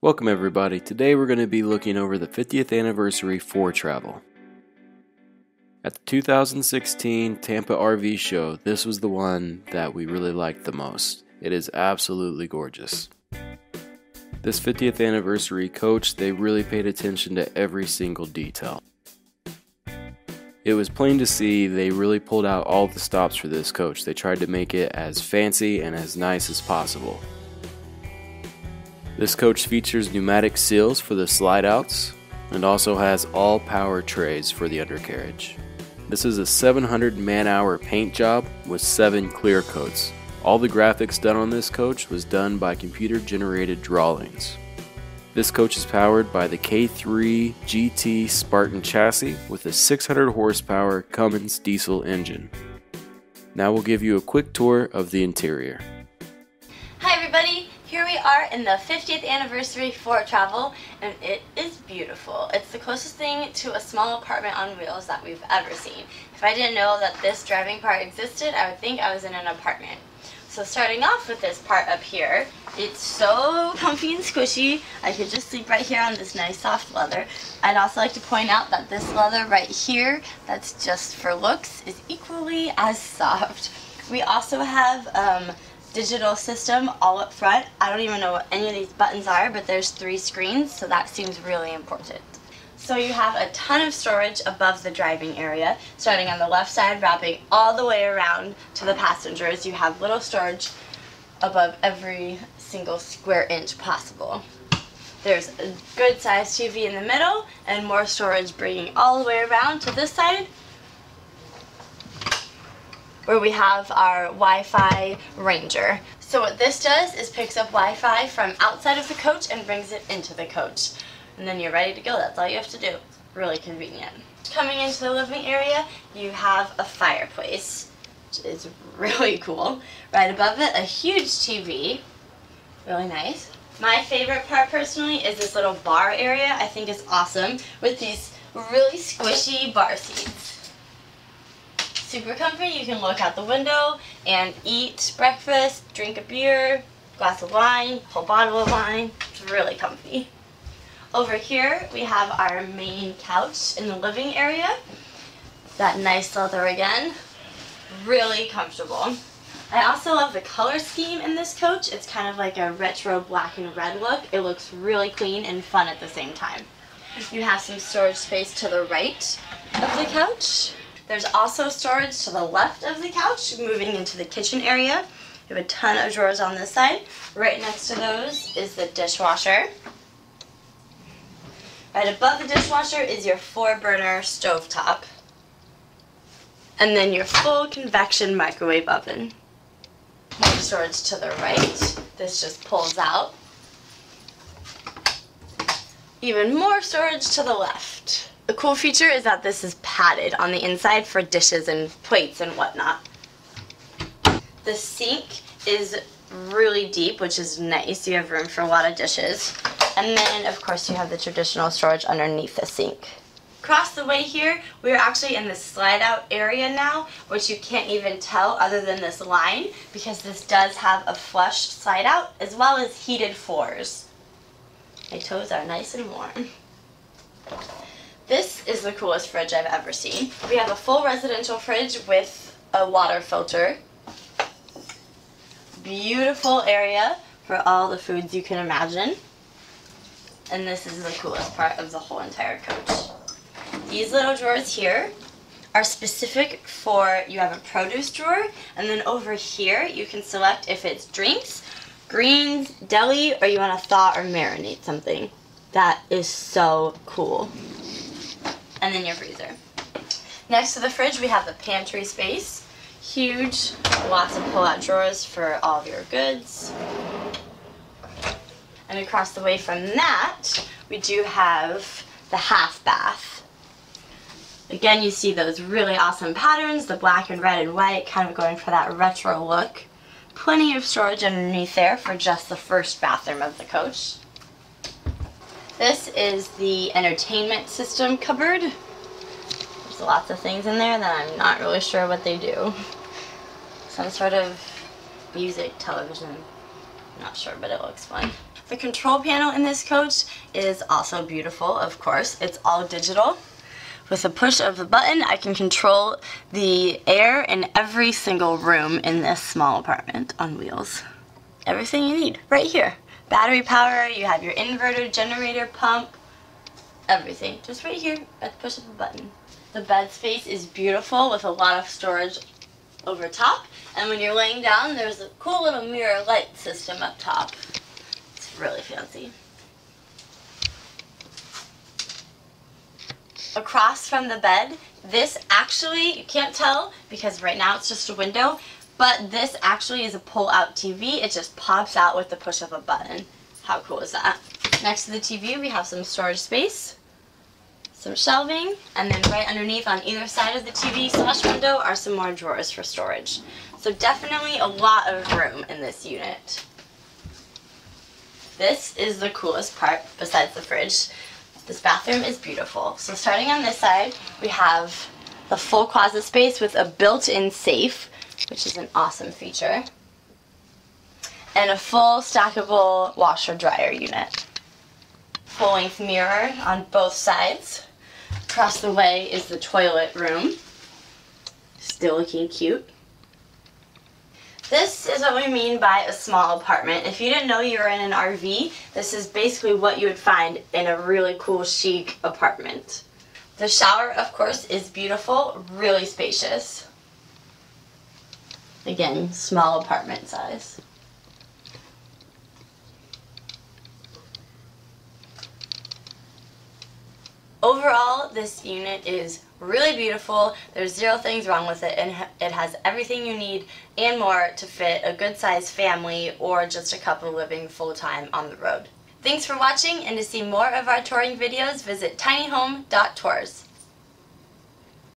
Welcome, everybody. Today we're going to be looking over the 50th anniversary Foretravel. At the 2016 Tampa RV show, this was the one that we really liked the most. It is absolutely gorgeous. This 50th anniversary coach, they really paid attention to every single detail. It was plain to see they really pulled out all the stops for this coach. They tried to make it as fancy and as nice as possible. This coach features pneumatic seals for the slide outs and also has all power trays for the undercarriage. This is a 700 man hour paint job with 7 clear coats. All the graphics done on this coach was done by computer generated drawings. This coach is powered by the K3 GT Spartan chassis with a 600 horsepower Cummins diesel engine. Now we'll give you a quick tour of the interior. Here we are in the 50th anniversary Foretravel and it is beautiful. It's the closest thing to a small apartment on wheels that we've ever seen. If I didn't know that this driving part existed, I would think I was in an apartment. So starting off with this part up here, it's so comfy and squishy. I could just sleep right here on this nice soft leather. I'd also like to point out that this leather right here, that's just for looks, is equally as soft. We also have um, digital system all up front. I don't even know what any of these buttons are, but there's three screens, so that seems really important. So you have a ton of storage above the driving area, starting on the left side, wrapping all the way around to the passengers. You have little storage above every single square inch possible. There's a good sized TV in the middle and more storage bringing all the way around to this side where we have our Wi-Fi Ranger. So what this does is picks up Wi-Fi from outside of the coach and brings it into the coach. And then you're ready to go. That's all you have to do. Really convenient. Coming into the living area, you have a fireplace, which is really cool. Right above it, a huge TV. Really nice. My favorite part personally is this little bar area. I think it's awesome with these really squishy bar seats super comfy. You can look out the window and eat breakfast, drink a beer, glass of wine, whole bottle of wine. It's really comfy. Over here we have our main couch in the living area. That nice leather again. Really comfortable. I also love the color scheme in this coach. It's kind of like a retro black and red look. It looks really clean and fun at the same time. You have some storage space to the right of the couch. There's also storage to the left of the couch, moving into the kitchen area. You have a ton of drawers on this side. Right next to those is the dishwasher. Right above the dishwasher is your four burner stove top. And then your full convection microwave oven. More storage to the right. This just pulls out. Even more storage to the left. The cool feature is that this is padded on the inside for dishes and plates and whatnot. The sink is really deep, which is nice. You have room for a lot of dishes. And then, of course, you have the traditional storage underneath the sink. Across the way here, we're actually in the slide out area now, which you can't even tell other than this line, because this does have a flush slide out, as well as heated floors. My toes are nice and warm. This is the coolest fridge I've ever seen. We have a full residential fridge with a water filter. Beautiful area for all the foods you can imagine. And this is the coolest part of the whole entire coach. These little drawers here are specific for, you have a produce drawer, and then over here you can select if it's drinks, greens, deli, or you want to thaw or marinate something. That is so cool and then your freezer. Next to the fridge, we have the pantry space. Huge, lots of pull-out drawers for all of your goods. And across the way from that, we do have the half bath. Again, you see those really awesome patterns, the black and red and white, kind of going for that retro look. Plenty of storage underneath there for just the first bathroom of the coach. This is the entertainment system cupboard. There's lots of things in there that I'm not really sure what they do. Some sort of music television. Not sure, but it looks fun. The control panel in this coach is also beautiful, of course. It's all digital. With a push of a button, I can control the air in every single room in this small apartment on wheels. Everything you need right here. Battery power, you have your inverter, generator, pump, everything. Just right here at the push of a button. The bed space is beautiful with a lot of storage over top. And when you're laying down, there's a cool little mirror light system up top. It's really fancy. Across from the bed, this actually, you can't tell because right now it's just a window, but this actually is a pull-out TV. It just pops out with the push of a button. How cool is that? Next to the TV, we have some storage space some shelving, and then right underneath on either side of the TV slash window are some more drawers for storage. So definitely a lot of room in this unit. This is the coolest part besides the fridge. This bathroom is beautiful. So starting on this side, we have the full closet space with a built-in safe, which is an awesome feature, and a full stackable washer dryer unit. Full length mirror on both sides. Across the way is the toilet room. Still looking cute. This is what we mean by a small apartment. If you didn't know you were in an RV, this is basically what you would find in a really cool chic apartment. The shower, of course, is beautiful, really spacious. Again, small apartment size. Overall, this unit is really beautiful. There's zero things wrong with it and it has everything you need and more to fit a good sized family or just a couple living full time on the road. Thanks for watching and to see more of our touring videos visit tinyhome.tours.